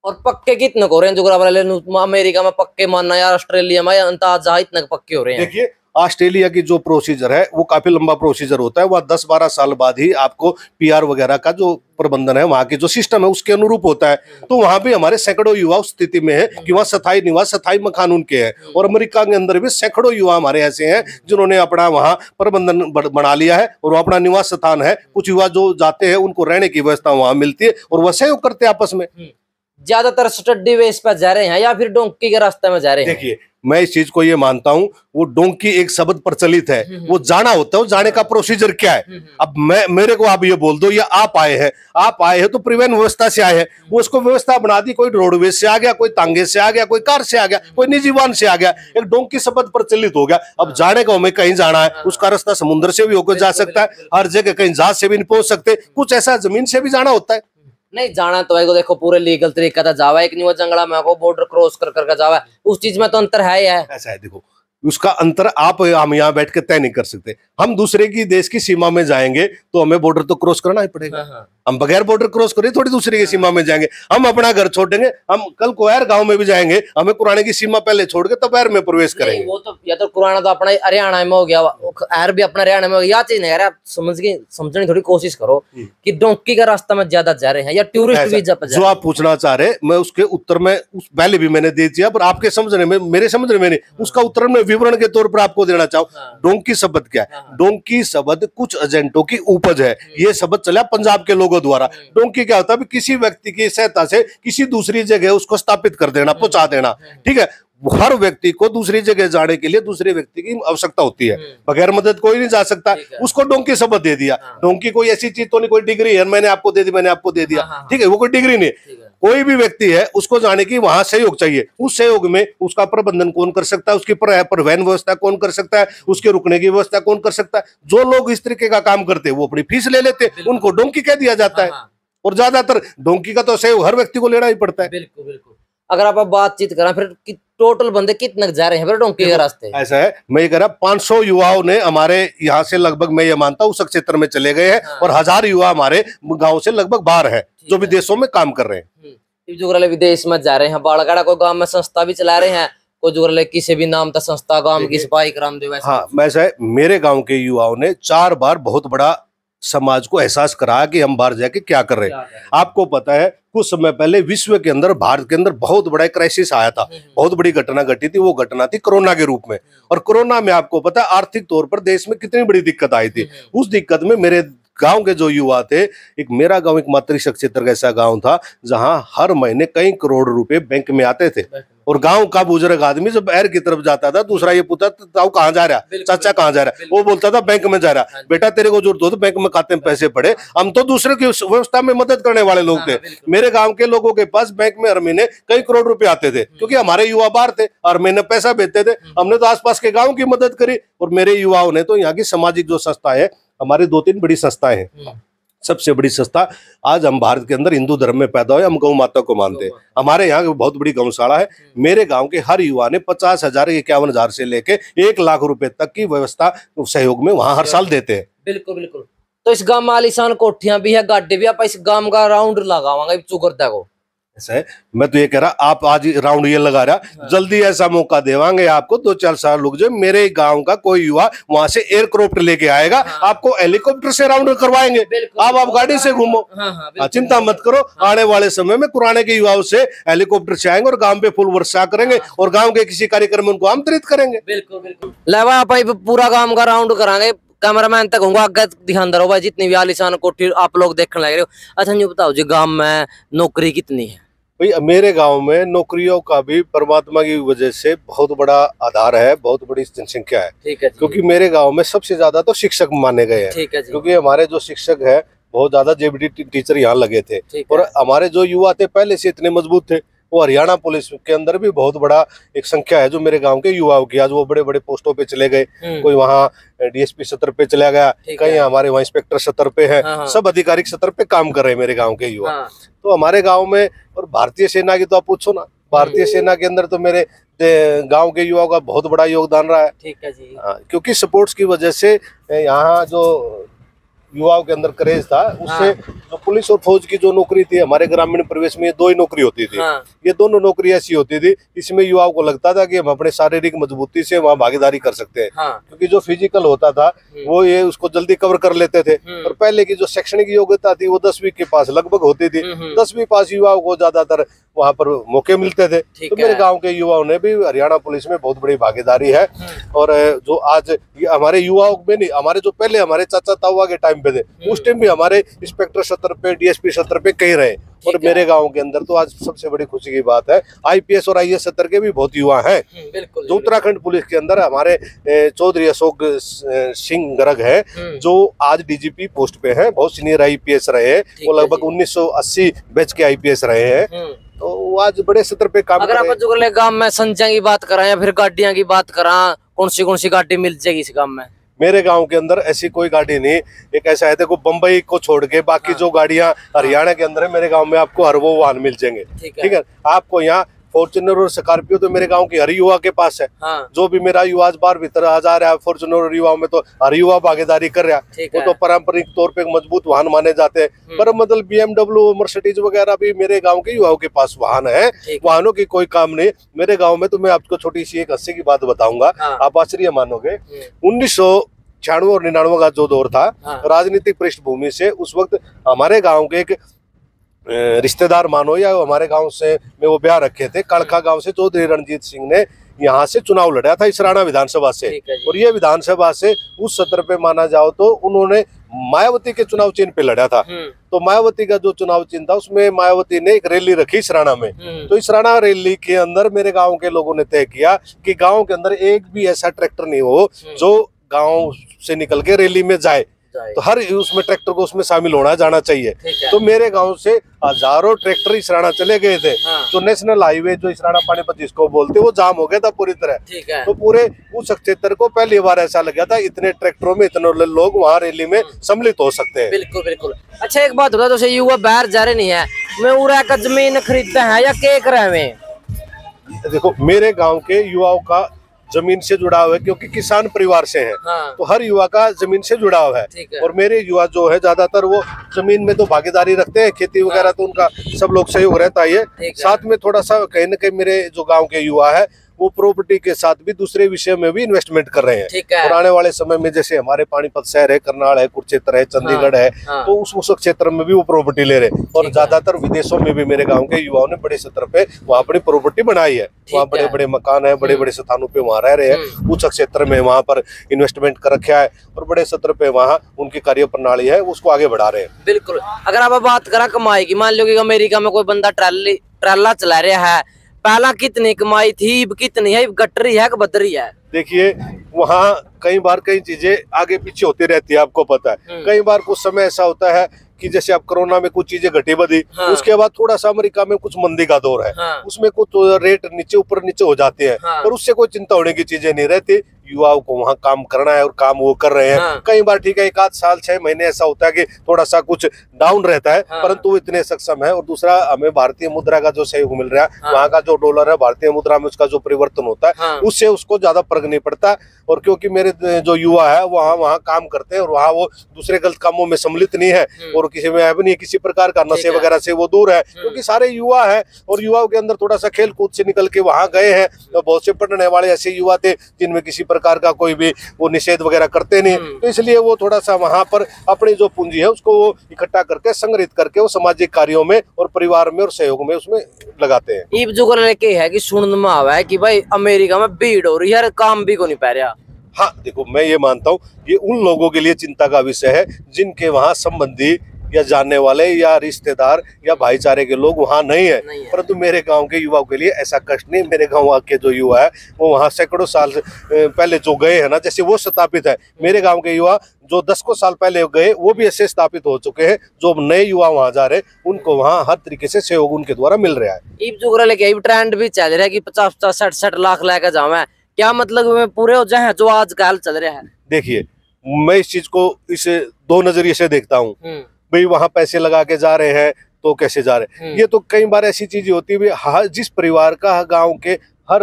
और पक्के कितने को हो रहे हैं? जो वाले अमेरिका में पक्के मानना या ऑस्ट्रेलिया में अंताजा इतने पक्के हो रहे हैं? देखिए ऑस्ट्रेलिया की जो प्रोसीजर है वो काफ़ी लंबा प्रोसीजर होता है। वह दस बारह साल बाद ही आपको पीआर वगैरह का जो प्रबंधन है वहाँ की जो सिस्टम है उसके अनुरूप होता है। तो वहाँ भी हमारे सैकड़ों युवा उस स्थिति में है कि वहाँ स्थायी निवास स्थायी मकान उनके हैं। और अमेरिका के अंदर भी सैकड़ों युवा हमारे ऐसे हैं जिन्होंने अपना वहाँ प्रबंधन बना लिया है और वो अपना निवास स्थान है। कुछ युवा जो जाते हैं उनको रहने की व्यवस्था वहाँ मिलती है और वह सहयोग करते हैं आपस में। ज़्यादातर स्टडी बेस पर जा रहे हैं या फिर डोंकी के रास्ते में जा रहे हैं? देखिए मैं इस चीज़ को ये मानता हूँ वो डोंकी एक शब्द प्रचलित है। वो जाना होता है वो जाने का प्रोसीजर क्या है? अब मैं मेरे को आप ये बोल दो या आप आए हैं आप आए हैं तो परिवहन व्यवस्था से आए हैं। वो उसको व्यवस्था बना दी कोई रोडवेज़ से आ गया कोई तांगे से आ गया कोई कार से आ गया कोई निजी वाहन से आ गया एक डोंकी शब्द प्रचलित हो गया। अब जाने का हमें कहीं जाना है उसका रास्ता समुद्र से भी होकर जा सकता है हर जगह कहीं जहाज़ से भी नहीं पहुँच सकते कुछ ऐसा ज़मीन से भी जाना होता है। नहीं, जाना तो को देखो पूरे लीगल तरीका था जावा एक न्यू जंगला में बॉर्डर क्रॉस कर करके जावा उस चीज़ में तो अंतर है ही है। ऐसा है, देखो उसका अंतर आप हम यहाँ बैठ के तय नहीं कर सकते। हम दूसरे की देश की सीमा में जाएँगे तो हमें बॉर्डर तो क्रॉस करना ही पड़ेगा। हम बगैर बॉर्डर क्रॉस करें थोड़ी दूसरे की सीमा में जाएँगे। हम अपना घर छोड़ेंगे हम कल कोयर गाँव में भी जाएँगे हमें पुराने की सीमा पहले छोड़ के तब में प्रवेश करेंगे। वो तो या तो पुराना तो अपना हरियाणा में हो गया एर भी अपना हरियाणा में हो गया। या चीज़ नहीं यार समझ के समझने की थोड़ी कोशिश करो हम्म। कि डोंकी का रास्ता में ज़्यादा जा रहे हैं या टूरिस्ट पर जा आप पूछना चाह रहे मैं उसके उत्तर में पहले भी मैंने दे दिया पर आपके समझने में मेरे समझने में नहीं उसका उत्तर मैं विवरण के तौर पर आपको देना चाहूँ हाँ। डोंकी शब्द क्या है हाँ। डोंकी शब्द कुछ एजेंटों की उपज है हम्म। ये शब्द चला पंजाब के लोगों द्वारा डोंकी क्या होता है किसी व्यक्ति की सहायता से किसी दूसरी जगह उसको स्थापित कर देना पहुँचा देना हम्म। ठीक है हर व्यक्ति को दूसरी जगह जाने के लिए दूसरे व्यक्ति की आवश्यकता होती है हम्म। बगैर मदद कोई नहीं जा सकता है। उसको डोंकी शब्द दे दिया हाँ। डोंकी कोई ऐसी चीज़ तो नहीं कोई डिग्री है मैंने आपको दे दी मैंने आपको दे दिया हाँ, हाँ, हाँ। ठीक है वो कोई डिग्री नहीं है। है कोई भी व्यक्ति है उसको जाने की वहाँ सहयोग चाहिए। उस सहयोग में उसका प्रबंधन कौन कर सकता है उसकी परिवहन व्यवस्था कौन कर सकता है उसके रुकने की व्यवस्था कौन कर सकता है? जो लोग इस तरीके का काम करते हैं वो अपनी फ़ीस ले लेते हैं उनको डोंकी कह दिया जाता है हाँ, हाँ, और ज़्यादातर डोंकी का तो सहयोग हर व्यक्ति को लेना ही पड़ता है। बिल्कुल बिल्कुल। अगर आप बातचीत करें फिर कि टोटल बंदे कितने जा रहे हैं फिर डोंकी के रास्ते ऐसा है मैं ये कह रहा पाँच सौ युवाओं ने हमारे यहाँ से लगभग मैं ये मानता हूँ उस क्षेत्र में चले गए हैं हाँ। और हज़ार युवा हमारे गाँव से लगभग बाहर है जो। विदेशों में काम कर रहे हैं हम्म। जो वाले विदेश में जा रहे हैं बाड़गाड़ा को गाँव में संस्था भी चला रहे हैं कोई जो वाले किसी भी नाम था संस्था गाँव की। सिपाही करामदेव ऐसा हाँ वैसे है, मेरे गाँव के युवाओं ने चार बार बहुत बड़ा समाज को एहसास कराया कि हम बाहर जाके क्या कर रहे हैं? आपको पता है कुछ समय पहले विश्व के अंदर भारत के अंदर बहुत बड़ा क्राइसिस आया था। हम्म, बहुत बड़ी घटना घटी थी वो घटना थी कोरोना के रूप में। और कोरोना में आपको पता है आर्थिक तौर पर देश में कितनी बड़ी दिक्कत आई थी। हम्म, उस दिक्कत में मेरे गाँव के जो युवा थे एक मेरा गाँव एक मातृशक क्षेत्र का ऐसा गाँव था जहाँ हर महीने कई करोड़ रुपए बैंक में आते थे। हम्म, और गाँव का बुज़ुर्ग आदमी जब शहर की तरफ़ जाता था दूसरा ये पूछता था ताऊ कहाँ जा रहा है? चाचा कहाँ जा रहा है? वो बोलता था बैंक में जा रहा हाँ। है बेटा तेरे को ज़रूरत हो तो बैंक में खाते में पैसे पड़े। हम तो दूसरे की व्यवस्था में मदद करने वाले लोग हाँ, थे। मेरे गाँव के लोगों के पास बैंक में हर महीने कई करोड़ रुपए आते थे हम्म। क्योंकि हमारे युवा बाहर थे हर महीने पैसा भेजते थे। हमने तो आसपास के गाँव की मदद करी और मेरे युवाओं ने तो यहाँ की सामाजिक जो संस्था है हमारी दो तीन बड़ी संस्थाएँ हैं। हम्म, सबसे बड़ी संस्था आज हम भारत के अंदर हिंदू धर्म में पैदा हुए हम गौ माता को मानते हैं। हमारे यहाँ बहुत बड़ी गौशाला है। मेरे गाँव के हर युवा ने पचास हज़ार इक्यावन हज़ार से लेके एक लाख रुपए तक की व्यवस्था सहयोग में वहाँ हर साल देते हैं। बिल्कुल बिल्कुल। तो इस गाँव में आलिशान कोठियाँ भी है गाड्डे भी आप इस गाँव का राउंड लगावांगे चुगरदा को। ऐसा है। मैं तो ये कह रहा आप आज राउंड ये लगा रहा हाँ। जल्दी ऐसा मौका देवांगे आपको दो चार साल लोग जो मेरे गाँव का कोई युवा वहाँ से एयरक्राफ्ट लेके आएगा हाँ। आपको हेलीकॉप्टर से राउंड करवाएँगे। आप आप गाड़ी से घूमो। हाँ हाँ हाँ, चिंता मत करो आने वाले समय में पुराने के युवाओं से हेलीकॉप्टर से आएँगे और गाँव पे फुल वर्षा करेंगे हाँ। और गाँव के किसी कार्यक्रम में उनको आमंत्रित करेंगे। बिल्कुल बिल्कुल। लेवा आप भाई पूरा गाँव का राउंड करांगे। कैमरामैन तक होऊँगा आगे ध्यान दो भाई जितनी भी आलिशान कोठी आप लोग देखने लग रहे हो। अच्छा ये बताओ जी गाँव में नौकरी कितनी है? भाई मेरे गाँव में नौकरियों का भी परमात्मा की वजह से बहुत बड़ा आधार है बहुत बड़ी जनसंख्या है। ठीक है क्योंकि मेरे गाँव में सबसे ज़्यादा तो शिक्षक माने गए हैं। है क्योंकि हमारे जो शिक्षक है बहुत ज़्यादा जेबीडी टीचर यहाँ लगे थे। और हमारे जो युवा थे पहले से इतने मज़बूत थे वो हरियाणा पुलिस के अंदर भी बहुत बड़ा एक संख्या है जो मेरे गाँव के युवाओं की। आज वो बड़े बड़े पोस्टों पे चले गए। हम्म, कोई वहाँ डीएसपी सत्र पे चला गया। कहीं हमारे वहाँ इंस्पेक्टर सत्र पे है। हाँ, हाँ। सब अधिकारिक सत्र पे काम कर रहे हैं मेरे गाँव के युवा। हाँ। तो हमारे गाँव में और भारतीय सेना की तो आप पूछो ना भारतीय सेना के अंदर तो मेरे गाँव के युवाओं का बहुत बड़ा योगदान रहा है। ठीक है जी। आ, क्योंकि स्पोर्ट्स की वजह से यहाँ जो युवाओं के अंदर क्रेज था उससे हाँ। जो पुलिस और फौज की जो नौकरी थी हमारे ग्रामीण परिवेश में ये दो ही नौकरी होती थी। हाँ। ये दोनों नौकरी ऐसी होती थी इसमें युवाओं को लगता था कि हम अपने शारीरिक मजबूती से वहाँ भागीदारी कर सकते हैं। हाँ। क्योंकि जो फ़िज़िकल होता था वो ये उसको जल्दी कवर कर लेते थे। हम्म। और पहले की जो शैक्षणिक योग्यता थी वो दसवीं के पास लगभग होती थी। हम्म, हम्म, दसवीं पास युवाओं को ज़्यादातर वहाँ पर मौके मिलते थे। तो मेरे गाँव के युवाओं ने भी हरियाणा पुलिस में बहुत बड़ी भागीदारी है। हम्म, और जो आज हमारे युवाओं में नहीं हमारे जो पहले हमारे चाचा तावा के टाइम पे थे। उस टाइम भी हमारे इंस्पेक्टर सत्र पे डीएसपी सत्र पे कहीं रहे। और मेरे गाँव के अंदर तो आज सबसे बड़ी खुशी की बात है आईपीएस और आईएएस सत्र के भी बहुत युवा हैं। हम्म, जो उत्तराखंड पुलिस के अंदर हमारे चौधरी अशोक सिंह गर्ग है हम्म, जो आज डीजीपी पोस्ट पे हैं बहुत सीनियर आईपीएस रहे हैं वो लगभग जी। 1980 बैच के आईपीएस रहे हैं। हम्म। तो वो आज बड़े सत्र पे काम अगर आप गाँव में संजय की बात करा या फिर गाड़ियाँ की बात करा कौन सी कौन सी गाड़ी मिल जाएगी इस गाँव में? मेरे गाँव के अंदर ऐसी कोई गाड़ी नहीं एक ऐसा है देखो बम्बई को छोड़ के बाकी हाँ। जो गाड़ियाँ हरियाणा के अंदर है मेरे गाँव में आपको हर वो वाहन मिल जाएँगे। ठीक है? आपको यहाँ फॉर्चुनर और स्कॉर्पियो तो मेरे गाँव के हर युवा के पास है। हाँ। जो भी मेरा युवा बार भीतर आ जा रहा है फॉर्चुनर और युवा में तो हर युवा भागीदारी कर रहा है। वो तो पारंपरिक तौर पे मज़बूत वाहन माने जाते हैं। हम्म। पर मतलब बीएमडब्ल्यू मर्सिडीज वगैरह भी मेरे गाँव के युवाओं के पास वाहन है। वाहनों की कोई काम नहीं। मेरे गाँव में तो मैं आपको छोटी सी एक हस्से की बात बताऊँगा। हाँ। आप आश्चर्य मानोगे। हम्म, उन्नीस छियानवे और निन्यानवे का जो दौर था हाँ। राजनीतिक पृष्ठभूमि से उस वक्त हमारे गाँव के एक रिश्तेदार मानो या हमारे गाँव से में वो ब्याह रखे थे कड़खा गाँव से चौधरी रणजीत सिंह ने यहाँ से चुनाव लड़ा था इसराना विधानसभा से। और ये विधानसभा से उस सत्र पे माना जाओ तो उन्होंने मायावती के चुनाव चिन्ह पे लड़ा था। हम्म, तो मायावती का जो चुनाव चिन्ह था उसमें मायावती ने एक रैली रखी इसराना में। हम्म, तो इसराना रैली के अंदर मेरे गाँव के लोगों ने तय किया कि गाँव के अंदर एक भी ऐसा ट्रैक्टर नहीं हो हम्म, जो गाँव से निकल के रैली में जाए। तो हर उसमें ट्रैक्टर को उसमें शामिल होना जाना चाहिए। तो मेरे गाँव से हज़ारों ट्रैक्टर इसराना चले गए थे। हाँ। जो नेशनल हाईवे जो इसराना पानीपत जिसको बोलते वो जाम हो गया था पूरी तरह। तो पूरे उस क्षेत्र को पहली बार ऐसा लगा था इतने ट्रैक्टरों में इतने लोग वहाँ रैली में सम्मिलित हो सकते हैं। बिल्कुल बिल्कुल। अच्छा एक बात बता जैसे युवा बाहर जा रहे नहीं है मैं उरा का ज़मीन खरीदते हैं या के कर देखो मेरे गाँव के युवाओं का ज़मीन से जुड़ाव है क्योंकि किसान परिवार से है। हाँ। तो हर युवा का ज़मीन से जुड़ाव है। है। और मेरे युवा जो है ज़्यादातर वो ज़मीन में तो भागीदारी रखते हैं खेती वगैरह तो उनका सब लोग सहयोग रहता ही है। है। साथ में थोड़ा सा कहीं ना कहीं मेरे जो गाँव के युवा है वो प्रॉपर्टी के साथ भी दूसरे विषय में भी इन्वेस्टमेंट कर रहे हैं। ठीक है। और आने वाले समय में जैसे हमारे पानीपत शहर है करनाल है कुरुक्षेत्र है चंडीगढ़ है हाँ तो उस उस क्षेत्र में भी वो प्रॉपर्टी ले रहे हैं। और ज़्यादातर विदेशों में भी मेरे गाँव के युवाओं ने बड़े स्तर पे वहाँ अपनी प्रॉपर्टी बनाई है। वहाँ बड़े बड़े मकान है बड़े हम्म। बड़े स्थानों पे वहाँ रह रहे हैं। हम्म, उच्च क्षेत्र में वहाँ पर इन्वेस्टमेंट कर रखा है और बड़े सत्र पे वहाँ उनकी कार्य प्रणाली है उसको आगे बढ़ा रहे हैं। बिल्कुल। अगर आप बात करा कमाई की मान लो कि अमेरिका में कोई बंदा ट्रैली ट्रैला चला रहा है पहला कितनी कमाई थी कितनी है गटरी है बदरी है देखिए वहाँ कई बार कई चीज़ें आगे पीछे होती रहती है आपको पता है हम्म। कई बार कुछ समय ऐसा होता है कि जैसे आप कोरोना में कुछ चीज़ें घटी बदी हाँ। उसके बाद थोड़ा सा अमेरिका में कुछ मंदी का दौर है हाँ उसमें कुछ रेट नीचे ऊपर नीचे हो जाते हैं हाँ। पर उससे कोई चिंता होने की चीज़ें नहीं रहती युवाओं को वहाँ काम करना है और काम वो कर रहे हैं। हाँ। कई बार ठीक है एक आध साल छह महीने ऐसा होता है कि थोड़ा सा कुछ डाउन रहता है हाँ। परंतु वो इतने सक्षम है। और दूसरा हमें भारतीय मुद्रा का जो सहयोग मिल रहा है हाँ। वहाँ का जो डॉलर है भारतीय मुद्रा में उसका जो परिवर्तन होता है हाँ। उससे उसको ज़्यादा फ़र्क नहीं पड़ता। और क्योंकि मेरे जो युवा है वहाँ वहाँ काम करते हैं और वहाँ वो दूसरे गलत कामों में सम्मिलित नहीं है। हम्म। और किसी में भी नहीं किसी प्रकार का नशे वगैरह से वो दूर है। क्योंकि सारे युवा है और युवाओं के अंदर थोड़ा सा खेल कूद से निकल के वहाँ गए हैं। तो बहुत से पढ़ने वाले ऐसे युवा थे जिनमें किसी प्रकार का कोई भी वो निषेध वगैरह करते नहीं हम्म। तो इसलिए वो थोड़ा सा वहाँ पर अपनी जो पूंजी है उसको वो इकट्ठा करके संग्रहित करके वो सामाजिक कार्यों में और परिवार में और सहयोग में उसमें लगाते हैं इब जो लेके है कि सुनने में आवा है कि भाई अमेरिका में भीड़ हो रही है काम भी को नहीं पै रहा हाँ देखो मैं ये मानता हूँ ये उन लोगों के लिए चिंता का विषय है जिनके वहाँ संबंधी या जानने वाले या रिश्तेदार या भाईचारे के लोग वहाँ नहीं है। है। परंतु मेरे गाँव के युवाओं के लिए ऐसा कष्ट नहीं मेरे गाँव के जो युवा है वो वहाँ सैकड़ों साल से, पहले जो गए हैं ना जैसे वो स्थापित है। मेरे गाँव के युवा जो दस को साल पहले गए वो भी ऐसे स्थापित हो चुके हैं जो नए युवा वहाँ जा रहे उनको वहाँ हर तरीके से सहयोग उनके द्वारा मिल रहा है। इब जो लेके ट्रेंड भी चल रहा है कि पचास पचास साठ साठ लाख लेके जावे क्या मतलब पूरे हो जाए जो आज कल चल रहा है? देखिए मैं इस चीज़ को इस दो नज़रिए से देखता हूँ। हम्म, भाई वहाँ पैसे लगा के जा रहे हैं तो कैसे जा रहे हैं हम्म। ये तो कई बार ऐसी चीज़ें होती है हर जिस परिवार का गाँव के हर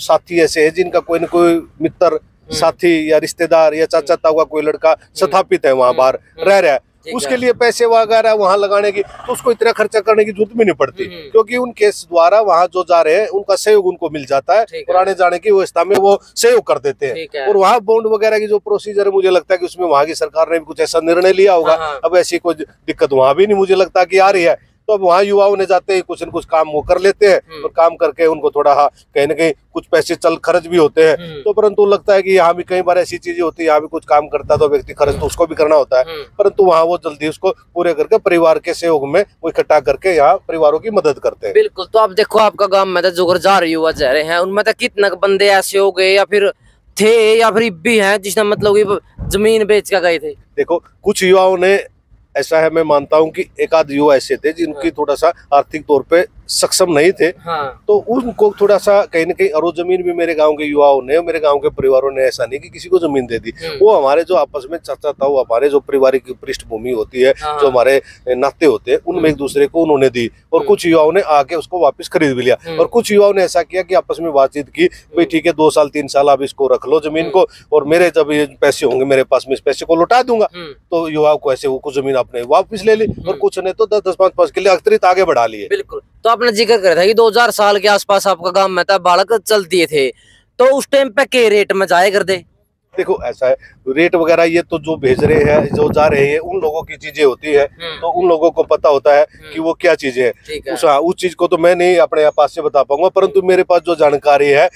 साथी ऐसे है जिनका कोई ना कोई मित्र साथी या रिश्तेदार या चाचा ताऊ का कोई लड़का स्थापित है वहाँ हम्म। बाहर हम्म। रह रहा है उसके लिए पैसे वगैरह वहाँ लगाने की तो उसको इतना खर्चा करने की ज़रूरत भी नहीं पड़ती। हम्म। क्योंकि उनके द्वारा वहाँ जो जा रहे हैं उनका सहयोग उनको मिल जाता है। पुराने और आने जाने की व्यवस्था में वो सहयोग कर देते हैं। और वहाँ बॉन्ड वगैरह की जो प्रोसीजर है मुझे लगता है की उसमें वहाँ की सरकार ने भी कुछ ऐसा निर्णय लिया होगा। हाँ, हाँ। अब ऐसी कोई दिक्कत वहाँ भी नहीं मुझे लगता की आ रही है। तो अब वहाँ युवाओं ने जाते ही कुछ न कुछ काम वो कर लेते हैं हम्म। और काम करके उनको थोड़ा हाँ, कहीं ना कहीं कुछ पैसे चल खर्च भी होते हैं। हम्म, तो परंतु लगता है कि यहाँ भी कई बार ऐसी चीज़ें होती है यहाँ भी कुछ काम करता है तो व्यक्ति खर्च तो उसको भी करना होता है। हम्म, परंतु वहाँ वो जल्दी उसको पूरे करके परिवार के सहयोग में वो इकट्ठा करके यहाँ परिवारों की मदद करते हैं। बिल्कुल तो आप देखो आपका गाँव में तो जो जा रहे युवा जा रहे हैं उनमें तो कितने बंदे ऐसे हो गए या फिर थे या फिर भी हैं जिसने मतलब ज़मीन बेच के गए थे? देखो कुछ युवाओं ने ऐसा है मैं मानता हूँ कि एक आध युवा ऐसे थे जिनकी थोड़ा सा आर्थिक तौर पे सक्षम नहीं थे। हाँ। तो उनको थोड़ा सा कहीं ना कहीं और ज़मीन भी मेरे गाँव के युवाओं ने मेरे गाँव के परिवारों ने ऐसा नहीं कि किसी को ज़मीन दे दी। हम्म। वो हमारे जो आपस में चर्चा था वो हमारे जो पारिवारिक पृष्ठभूमि होती है हाँ। जो हमारे नाते होते हैं उनमें एक दूसरे को उन्होंने दी और हम्म। कुछ युवाओं ने आके उसको वापस खरीद भी लिया। हम्म। और कुछ युवाओं ने ऐसा किया कि आपस में बातचीत की भाई ठीक है दो साल तीन साल आप इसको रख लो ज़मीन को और मेरे जब ये पैसे होंगे मेरे पास मैं इस पैसे को लौटा दूँगा। हम्म, तो युवाओं को ऐसे वो कुछ ज़मीन आपने वापस ले ली और कुछ ने तो दस दस पाँच पाँच किले अतिरिक्त आगे बढ़ा लिए। बिल्कुल। तो आपने ज़िक्र करा था कि 2000 साल के आसपास आपका गाँव में था बालक चल दिए थे। तो उस टाइम पे के रेट में जाए कर दे देखो ऐसा है रेट वगैरह ये तो जो भेज रहे हैं जो जा रहे हैं उन लोगों की चीज़ें होती है। हम्म। तो उन लोगों को पता होता है कि वो क्या चीज़ें हैं। है। उस हाँ, उस चीज़ को तो मैं नहीं अपने पास से बता पाऊँगा परंतु मेरे पास जो जानकारी है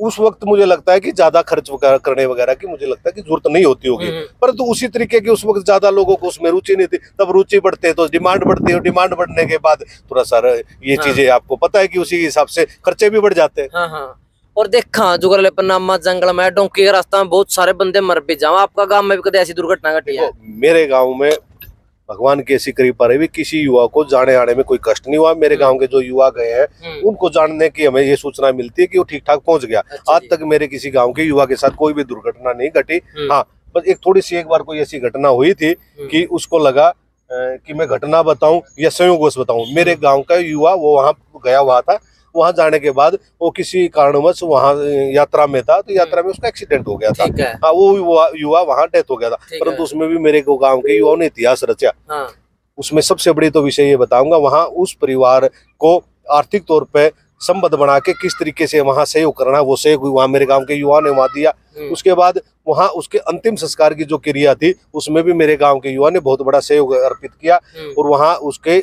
उस वक्त मुझे लगता है कि ज़्यादा खर्च वगैरह करने वगैरह की मुझे लगता है कि ज़रूरत नहीं होती होगी। हम्म, परंतु उसी तरीके की उस वक्त ज़्यादा लोगों को उसमें रुचि नहीं थी तब रुचि बढ़ते है तो डिमांड बढ़ती है डिमांड बढ़ने के बाद थोड़ा सा ये हाँ। चीज़ें आपको पता है कि उसी हिसाब से खर्चे भी बढ़ जाते हैं। हाँ हाँ। और देखा जो कर पन्नामा जंगल में डोंकी के रास्ता में बहुत सारे बंदे मर भी जाओ आपका गाँव में भी कभी ऐसी दुर्घटना घटी है? मेरे गाँव में भगवान की ऐसी कृपा रही किसी युवा को जाने आने में कोई कष्ट नहीं हुआ। मेरे गाँव के जो युवा गए हैं हम्म, उनको जानने की हमें ये सूचना मिलती है कि वो ठीक ठाक पहुँच गया। अच्छा आज तक मेरे किसी गाँव के युवा के साथ कोई भी दुर्घटना नहीं घटी। हम्म, हाँ बस एक थोड़ी सी एक बार कोई ऐसी घटना हुई थी हम्म, कि उसको लगा कि मैं घटना बताऊँ या संयोगवश बताऊँ। मेरे हम्म। गाँव का युवा वो वहाँ गया हुआ था वहाँ जाने के बाद वो किसी कारणवश वहाँ यात्रा में था तो यात्रा में उसका एक्सीडेंट हो गया था। हाँ। वो युवा वहाँ डेथ हो गया था। परंतु। उसमें भी मेरे को गाँव के युवाओं ने इतिहास रचा। हाँ। उसमें सबसे बड़ी तो विषय ये बताऊँगा वहाँ उस परिवार को आर्थिक तौर पे संबद्ध बना के किस तरीके से वहाँ सहयोग करना वो सहयोग वहाँ मेरे गाँव के युवा ने वहाँ दिया। हम्म, उसके बाद वहाँ उसके अंतिम संस्कार की जो क्रिया थी उसमें भी मेरे गाँव के युवा ने बहुत बड़ा सहयोग अर्पित किया हम्म, और वहाँ उसके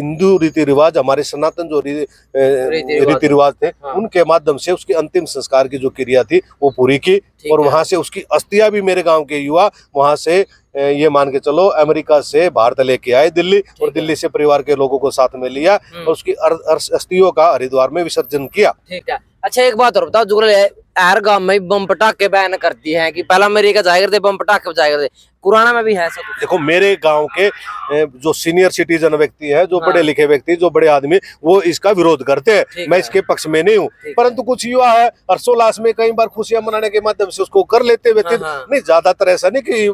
हिंदू रीति रिवाज हमारे सनातन जो री- रीति-रिवाज थे हाँ। उनके माध्यम से उसके अंतिम संस्कार की जो क्रिया थी वो पूरी की और है। वहाँ से उसकी अस्थियाँ भी मेरे गाँव के युवा वहाँ से ये मान के चलो अमेरिका से भारत लेके आए दिल्ली और दिल्ली से परिवार के लोगों को साथ में लिया हम्म। और उसकी अस्थियों का हरिद्वार में विसर्जन किया ठीक है अच्छा एक बात और बताओ जुगल हर गाँव में बम पटाखे बैन करती हैं कि पहला अमेरिका जाया करते बम पटाखे बजाया करते कुराना में भी है कुछ देखो मेरे गाँव के जो सीनियर सिटीजन व्यक्ति है जो हाँ। पढ़े लिखे व्यक्ति जो बड़े आदमी वो इसका विरोध करते हैं मैं है। इसके पक्ष में नहीं हूँ परंतु कुछ युवा है हर्षोल्लास में कई बार खुशियाँ मनाने के माध्यम से उसको कर लेते व्यतीत हाँ, हाँ। नहीं ज़्यादातर ऐसा नहीं की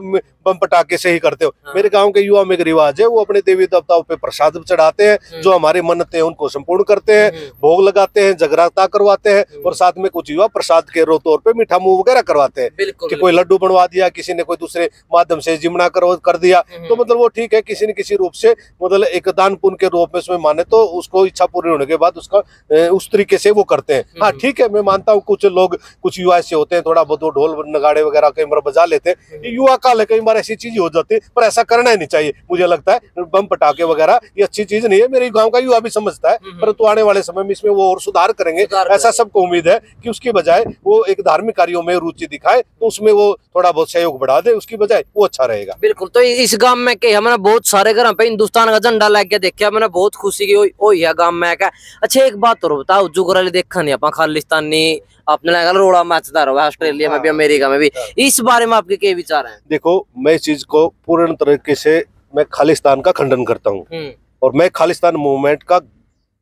बम पटाखे से ही करते हो हाँ। मेरे गाँव के युवा में एक रिवाज है वो अपने देवी देवताओं पे प्रसाद चढ़ाते हैं हम्म। जो हमारे मन्नतें हैं उनको संपूर्ण करते हैं हम्म, भोग लगाते हैं जगराता करवाते हैं हम्म। और साथ में कुछ युवा प्रसाद के तौर पे मीठा मुँह वगैरह करवाते हैं कि कोई लड्डू बनवा दिया किसी ने कोई दूसरे माध्यम से जिमना कर कर दिया हम्म। तो मतलब वो ठीक है किसी न किसी रूप से मतलब एक दान पुण्य के रूप में उसमें माने तो उसको इच्छा पूरी होने के बाद उसका उस तरीके से वो करते हैं हाँ हम्म। ठीक है मैं मानता हूँ कुछ लोग कुछ युवा ऐसे होते हैं थोड़ा बहुत वो ढोल नगाड़े वगैरह कई बार बजा लेते हैं हम्म। युवा काल है कई बार ऐसी चीज़ हो जाती है पर ऐसा करना ही नहीं चाहिए मुझे लगता है बम पटाखे वगैरह ये अच्छी चीज़ नहीं है मेरे गाँव का युवा भी समझता है। परंतु आने वाले समय में इसमें वो और सुधार करेंगे ऐसा सबको उम्मीद है कि उसकी बजाय वो एक धार्मिक कार्यो में रुचि दिखाए तो उसमें वो थोड़ा बहुत सहयोग बढ़ा दे उसकी बजाय वो अच्छा रहेगा। बिल्कुल तो इस गाँव में के हमने बहुत सारे घर पे हिंदुस्तान का झंडा लग के देखा मैंने बहुत खुशी की हुई है गाँव में का अच्छा एक बात और बताओ जुगर वाले देखा नहीं अपन खालिस्तानी आपने लगा रोड़ा मैचदार हुआ ऑस्ट्रेलिया में भी हाँ। अमेरिका में भी। इस बारे में आपके क्या विचार है? देखो मैं इस चीज़ को पूर्ण तरीके से मैं खालिस्तान का खंडन करता हूँ। हम्म, और मैं खालिस्तान मूवमेंट का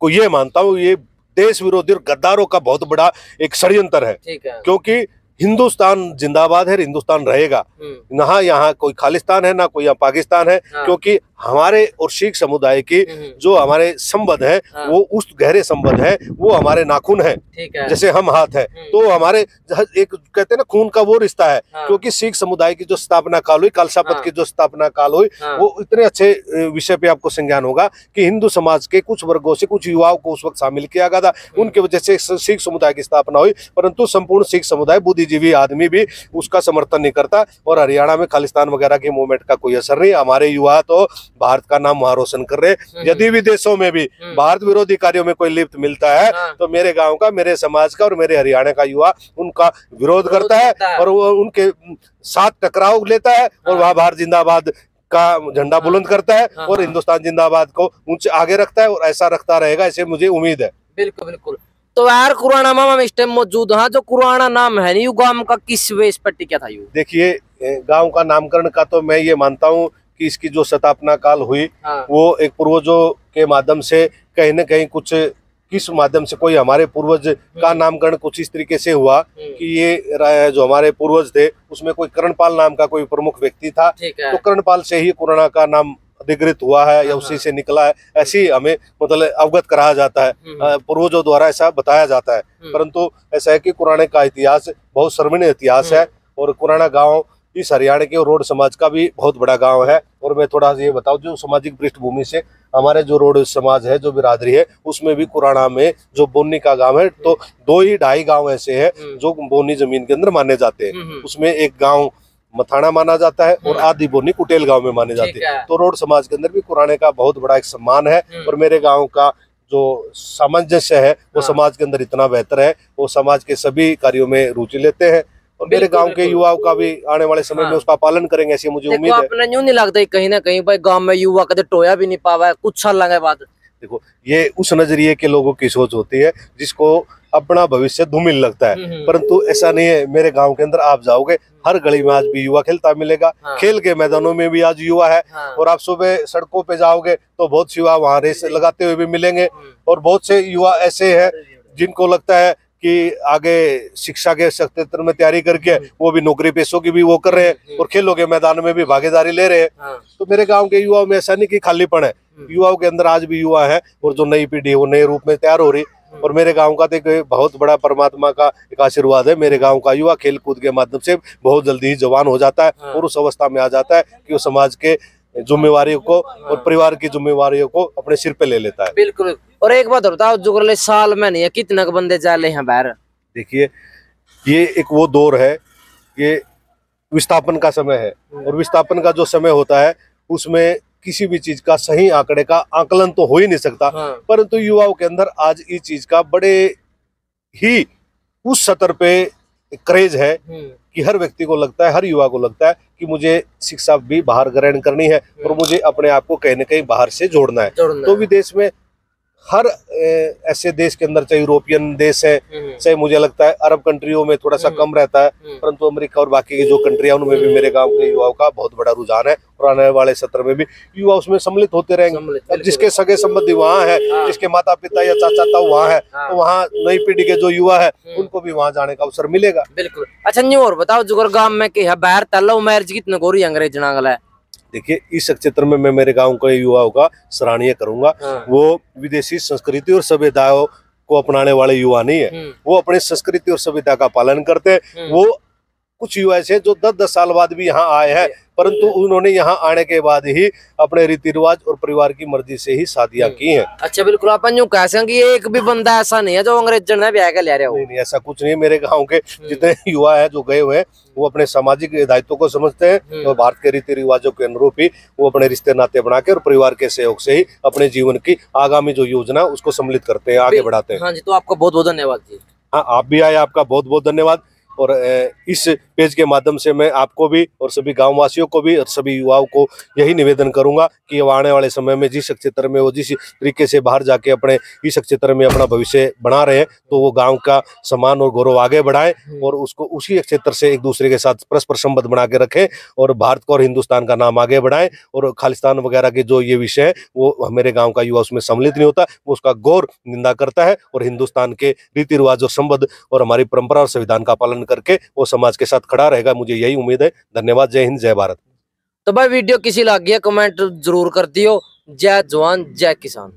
को ये मानता हूँ ये देश विरोधी और गद्दारों का बहुत बड़ा एक षड्यंत्र है। है। क्योंकि हिंदुस्तान जिंदाबाद है हिंदुस्तान रहेगा। हम्म, ना यहाँ कोई खालिस्तान है ना कोई यहाँ पाकिस्तान है हाँ, क्योंकि हमारे और सिख समुदाय की हम्म, जो हमारे संबंध है हाँ। वो उस गहरे संबंध है वो हमारे नाखून है है। जैसे हम हाथ है। हम्म, तो हमारे एक कहते हैं ना खून का वो रिश्ता है हाँ, क्योंकि सिख समुदाय की जो स्थापना काल हुई खालसा पंथ हाँ। की जो स्थापना काल हुई हाँ, वो इतने अच्छे विषय पे आपको संज्ञान होगा कि हिंदू समाज के कुछ वर्गो से कुछ युवाओं को उस वक्त शामिल किया गया था। हम्म। उनके वजह से सिख समुदाय की स्थापना हुई परंतु संपूर्ण सिख समुदाय बुद्धिजीवी आदमी भी उसका समर्थन नहीं करता और हरियाणा में खालिस्तान वगैरह की मूवमेंट का कोई असर नहीं। हमारे युवा तो भारत का नाम वहाँ रोशन कर रहे यदि विदेशों में भी हम्म, भारत विरोधी कार्यों में कोई लिप्त मिलता है हाँ, तो मेरे गाँव का मेरे समाज का और मेरे हरियाणा का युवा उनका विरोध करता है और वो उनके साथ टकराव लेता है और हाँ। वहाँ भारत जिंदाबाद का झंडा हाँ। बुलंद करता है और। हिंदुस्तान जिंदाबाद को ऊँचे आगे रखता है और ऐसा रखता रहेगा ऐसे मुझे उम्मीद है। बिल्कुल बिल्कुल। तो यार कुराना मामा इस टाइम मौजूद हाँ। जो कुराना नाम है यू गाँव का किस वेश पर टिका था यू देखिए गाँव का नामकरण का तो मैं ये मानता हूँ कि इसकी जो स्थापना काल हुई हाँ। वो एक पूर्वजों के माध्यम से कहीं न कहीं कुछ किस माध्यम से कोई हमारे पूर्वज का हम्म। नामकरण कुछ इस तरीके से हुआ हम्म, कि ये जो हमारे पूर्वज थे उसमें कोई करणपाल नाम का कोई प्रमुख व्यक्ति था। तो करणपाल से ही कुराना का नाम अधिकृत हुआ है या हाँ, उसी हाँ। से निकला है ऐसे हमें मतलब अवगत कराया जाता है। हम्म, पूर्वजों द्वारा ऐसा बताया जाता है। परंतु ऐसा है कि कुराने का इतिहास बहुत शर्मणीय इतिहास। है और कुराना गाँव इस हरियाणा के रोड समाज का भी बहुत बड़ा गाँव है। और मैं थोड़ा सा ये बताऊँ जो सामाजिक पृष्ठभूमि से हमारे जो रोड समाज है जो बिरादरी है उसमें भी कुराना में जो बोनी का गाँव है तो दो ही ढाई गाँव ऐसे हैं हम्म, जो बोनी ज़मीन के अंदर माने जाते हैं। हम्म, हम्म, उसमें एक गाँव मथाना माना जाता है और। आधी बोनी कुटेल गाँव में माने जाते है। तो रोड समाज के अंदर भी कुराने का बहुत बड़ा एक सम्मान है और मेरे गाँव का जो सामंजस्य है वो हाँ। समाज के अंदर इतना बेहतर है वो समाज के सभी कार्यों में रुचि लेते हैं। और मेरे गाँव के युवाओं का भी आने वाले समय हाँ। में उसका पालन करेंगे ऐसी मुझे उम्मीद है। आपने यूँ नहीं लगता कि कहीं ना कहीं भाई गाँव में युवा कदे टोया भी नहीं पावा है कुछ साल लगे बाद। देखो ये उस नज़रिए के लोगों की सोच होती है जिसको अपना भविष्य धूमिल लगता है। हम्म, हम्म, परंतु ऐसा नहीं है मेरे गाँव के अंदर आप जाओगे हर गली में आज भी युवा खेलता मिलेगा। हाँ, खेल के मैदानों में भी आज युवा है हाँ, और आप सुबह सड़कों पे जाओगे तो बहुत से युवा वहाँ रेस लगाते हुए भी मिलेंगे हम्म, और बहुत से युवा ऐसे हैं। जिनको लगता है कि आगे शिक्षा के क्षेत्र में तैयारी करके वो भी नौकरी पेशों की भी वो कर रहे हैं और खेलों के मैदान में भी भागीदारी ले रहे हैं। हाँ, तो मेरे गाँव के युवाओं में ऐसा नहीं कि खालीपन है। हम्म, युवाओं के अंदर आज भी युवा है और जो नई पीढ़ी है वो नए रूप में तैयार हो रही। और मेरे गाँव का तो एक बहुत बड़ा परमात्मा का एक आशीर्वाद है। मेरे गाँव का युवा खेल कूद के माध्यम से बहुत जल्दी ही जवान हो जाता है हाँ। और उस अवस्था में आ जाता है कि वो समाज के जिम्मेवारियों को और परिवार की जिम्मेवारियों को अपने सिर पे ले लेता है। बिल्कुल। और एक बात बताओ जुगरले साल में नहीं है कितने बंदे जाले हैं बाहर? देखिए ये एक वो दौर है ये विस्थापन का समय है और विस्थापन का जो समय होता है उसमें किसी भी चीज़ का सही आंकड़े का आकलन तो हो ही नहीं सकता। हाँ, परंतु युवाओं के अंदर आज इस चीज़ का बड़े ही उस स्तर पे क्रेज है हम्म, कि हर व्यक्ति को लगता है हर युवा को लगता है कि मुझे शिक्षा भी बाहर ग्रहण करनी है और मुझे अपने आप को कहीं ना कहीं बाहर से जोड़ना है। तो विदेश में हर ऐसे देश के अंदर चाहे यूरोपियन देश है हम्म, चाहे मुझे लगता है अरब कंट्रियों में थोड़ा सा हम्म। कम रहता है हम्म, परंतु अमेरिका और बाकी की जो कंट्रियाँ उनमें भी मेरे गाँव के युवाओं का बहुत बड़ा रुझान है और आने वाले सत्र में भी युवा उसमें सम्मिलित होते रहेंगे। जिसके सगे संबंधी वहाँ है हाँ। जिसके माता पिता या चाचा ताऊ वहाँ है हाँ। तो वहाँ नई पीढ़ी के जो युवा है। उनको भी वहाँ जाने का अवसर मिलेगा बिल्कुल अच्छा न्यू और बताओ जुगर गाँव में बाहर तल्लो मैरिज कितने गोरी अंग्रेज़ नागल है देखिए इस क्षेत्र में मैं मेरे गाँव के युवाओं का सराहनीय करूँगा। हाँ, वो विदेशी संस्कृति और सभ्यताओं को अपनाने वाले युवा नहीं है। हम्म, वो अपने संस्कृति और सभ्यता का पालन करते हैं। हम्म, वो कुछ युवा ऐसे जो दस दस साल बाद भी यहाँ आए हैं परंतु उन्होंने यहाँ आने के बाद ही अपने रीति रिवाज और परिवार की मर्ज़ी से ही शादियाँ। की हैं। अच्छा बिल्कुल आप यूँ कह सकें कि एक भी बंदा ऐसा नहीं है जो अंग्रेजन ने ब्याह के ले रहे हो। नहीं नहीं ऐसा कुछ नहीं मेरे गाँव के हम्म, जितने युवा है जो गए हुए हैं वो अपने सामाजिक दायित्वों को समझते हैं हम्म। और भारत के रीति रिवाजों के अनुरूप ही वो अपने रिश्ते नाते बना के और परिवार के सहयोग से ही अपने जीवन की आगामी जो योजना उसको सम्मिलित करते हैं आगे बढ़ाते हैं। हाँ जी तो आपका बहुत बहुत धन्यवाद जी। हाँ आप भी आए आपका बहुत बहुत धन्यवाद। और इस पेज के माध्यम से मैं आपको भी और सभी गाँव वासियों को भी और सभी युवाओं को यही निवेदन करूँगा कि वो आने वाले समय में जिस क्षेत्र में वो जिस तरीके से बाहर जाके अपने इस क्षेत्र में अपना भविष्य बना रहे हैं तो वो गाँव का सम्मान और गौरव आगे बढ़ाए और उसको उसी क्षेत्र से एक दूसरे के साथ परस्पर संबंध बना के रखें और भारत को और हिंदुस्तान का नाम आगे बढ़ाएँ और खालिस्तान वगैरह के जो ये विषय है वो मेरे गाँव का युवा उसमें सम्मिलित नहीं होता वो उसका गौर निंदा करता है और हिंदुस्तान के रीति रिवाज और संबंध और हमारी परंपरा और संविधान का पालन करके वो समाज के साथ खड़ा रहेगा, मुझे यही उम्मीद है। धन्यवाद, जय हिंद, जय भारत। तो भाई, वीडियो किसी लागिए कमेंट ज़रूर कर दियो। जय जवान, जय किसान।